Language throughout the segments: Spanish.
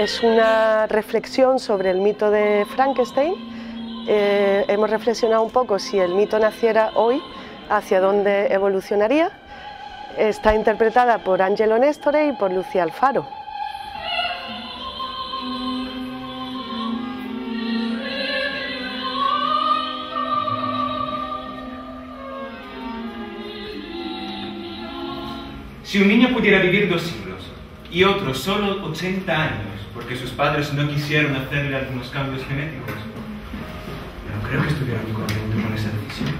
es una reflexión sobre el mito de Frankenstein. Eh, hemos reflexionado un poco si el mito naciera hoy, hacia dónde evolucionaría. Está interpretada por Angelo Nestore y por Lucía Alfaro. Si un niño pudiera vivir dos siglos y otro solo 80 años, porque sus padres no quisieron hacerle algunos cambios genéticos, no creo que estuviera muy contento con esa decisión.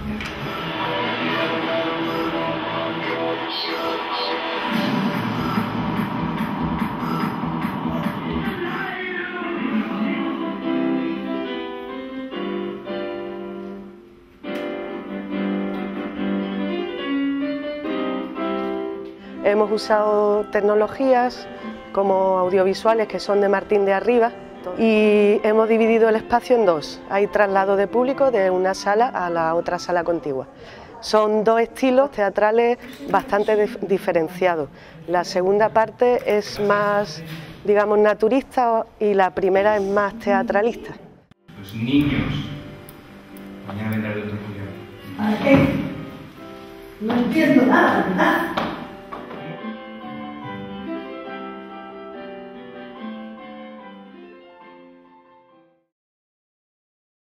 Hemos usado tecnologías como audiovisuales que son de Martín de Arriba y hemos dividido el espacio en dos. Hay traslado de público de una sala a la otra sala contigua. Son dos estilos teatrales bastante diferenciados. La segunda parte es más, digamos, naturista y la primera es más teatralista. Los niños. Mañana vendrá el otro ¿Para qué? No entiendo nada, nada.